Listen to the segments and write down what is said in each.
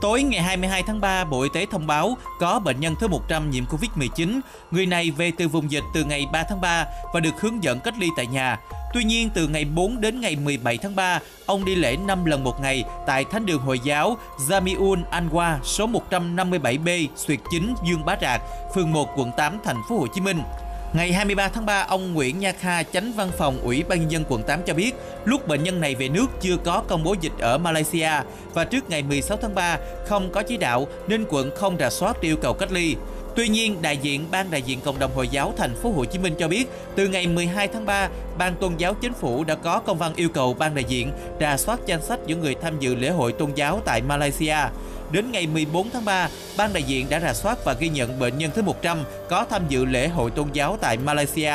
Tối ngày 22 tháng 3, Bộ Y tế thông báo có bệnh nhân thứ 100 nhiễm Covid-19. Người này về từ vùng dịch từ ngày 3 tháng 3 và được hướng dẫn cách ly tại nhà. Tuy nhiên, từ ngày 4 đến ngày 17 tháng 3, ông đi lễ 5 lần một ngày tại Thánh đường Hồi giáo Jamiun Anwa số 157B, Xuyệt Chính, Dương Bá Trạc, phường 1, quận 8, thành phố Hồ Chí Minh. Ngày 23 tháng 3, ông Nguyễn Nha Kha, chánh văn phòng Ủy ban nhân dân quận 8 cho biết, lúc bệnh nhân này về nước chưa có công bố dịch ở Malaysia và trước ngày 16 tháng 3 không có chỉ đạo nên quận không rà soát yêu cầu cách ly. Tuy nhiên, đại diện Ban đại diện Cộng đồng Hồi giáo thành phố Hồ Chí Minh cho biết, từ ngày 12 tháng 3, Ban Tôn giáo Chính phủ đã có công văn yêu cầu Ban đại diện rà soát danh sách những người tham dự lễ hội tôn giáo tại Malaysia. Đến ngày 14 tháng 3, Ban đại diện đã rà soát và ghi nhận bệnh nhân thứ 100 có tham dự lễ hội tôn giáo tại Malaysia.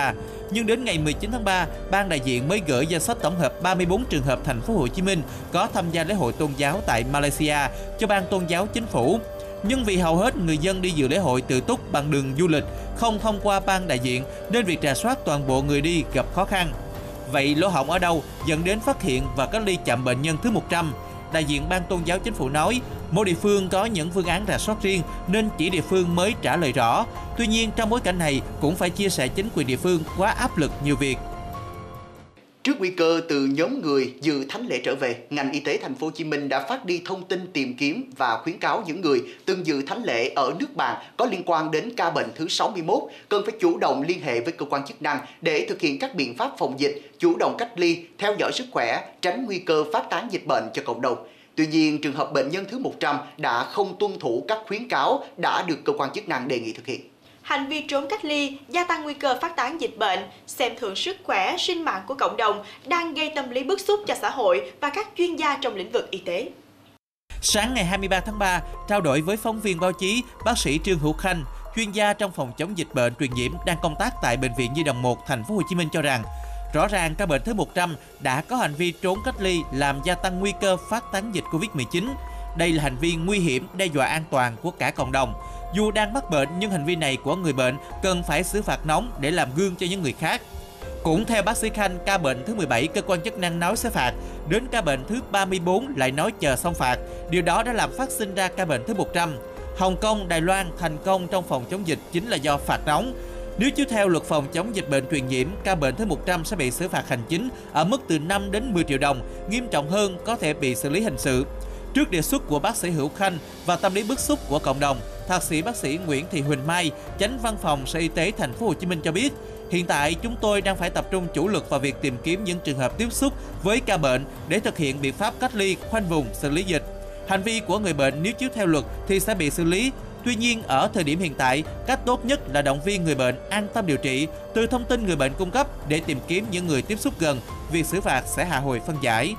Nhưng đến ngày 19 tháng 3, ban đại diện mới gửi danh sách tổng hợp 34 trường hợp thành phố Hồ Chí Minh có tham gia lễ hội tôn giáo tại Malaysia cho ban tôn giáo chính phủ. Nhưng vì hầu hết người dân đi dự lễ hội tự túc bằng đường du lịch, không thông qua ban đại diện nên việc trà soát toàn bộ người đi gặp khó khăn. Vậy lỗ hổng ở đâu dẫn đến phát hiện và cách ly chậm bệnh nhân thứ 100? Đại diện ban tôn giáo chính phủ nói, mỗi địa phương có những phương án rà soát riêng nên chỉ địa phương mới trả lời rõ. Tuy nhiên trong bối cảnh này cũng phải chia sẻ chính quyền địa phương quá áp lực nhiều việc. Trước nguy cơ từ nhóm người dự thánh lễ trở về, ngành y tế thành phố Hồ Chí Minh đã phát đi thông tin tìm kiếm và khuyến cáo những người từng dự thánh lễ ở nước bạn có liên quan đến ca bệnh thứ 61 cần phải chủ động liên hệ với cơ quan chức năng để thực hiện các biện pháp phòng dịch, chủ động cách ly, theo dõi sức khỏe, tránh nguy cơ phát tán dịch bệnh cho cộng đồng. Tuy nhiên, trường hợp bệnh nhân thứ 100 đã không tuân thủ các khuyến cáo đã được cơ quan chức năng đề nghị thực hiện hành vi trốn cách ly, gia tăng nguy cơ phát tán dịch bệnh, xem thường sức khỏe, sinh mạng của cộng đồng đang gây tâm lý bức xúc cho xã hội và các chuyên gia trong lĩnh vực y tế. Sáng ngày 23 tháng 3, trao đổi với phóng viên báo chí, bác sĩ Trương Hữu Khanh, chuyên gia trong phòng chống dịch bệnh truyền nhiễm đang công tác tại bệnh viện Nhi đồng 1 thành phố Hồ Chí Minh cho rằng, rõ ràng ca bệnh thứ 100 đã có hành vi trốn cách ly làm gia tăng nguy cơ phát tán dịch Covid-19. Đây là hành vi nguy hiểm đe dọa an toàn của cả cộng đồng. Dù đang mắc bệnh nhưng hành vi này của người bệnh cần phải xử phạt nóng để làm gương cho những người khác. Cũng theo bác sĩ Khanh, ca bệnh thứ 17 cơ quan chức năng nói sẽ phạt, đến ca bệnh thứ 34 lại nói chờ xong phạt. Điều đó đã làm phát sinh ra ca bệnh thứ 100. Hồng Kông, Đài Loan thành công trong phòng chống dịch chính là do phạt nóng. Nếu chiếu theo luật phòng chống dịch bệnh truyền nhiễm, ca bệnh thứ 100 sẽ bị xử phạt hành chính ở mức từ 5 đến 10 triệu đồng, nghiêm trọng hơn có thể bị xử lý hình sự. Trước đề xuất của bác sĩ Hữu Khanh và tâm lý bức xúc của cộng đồng, Thạc sĩ bác sĩ Nguyễn Thị Huỳnh Mai, Chánh Văn phòng Sở Y tế Thành phố Hồ Chí Minh cho biết, hiện tại chúng tôi đang phải tập trung chủ lực vào việc tìm kiếm những trường hợp tiếp xúc với ca bệnh để thực hiện biện pháp cách ly, khoanh vùng, xử lý dịch. Hành vi của người bệnh nếu chiếu theo luật thì sẽ bị xử lý. Tuy nhiên, ở thời điểm hiện tại, cách tốt nhất là động viên người bệnh an tâm điều trị từ thông tin người bệnh cung cấp để tìm kiếm những người tiếp xúc gần. Việc xử phạt sẽ hạ hồi phân giải.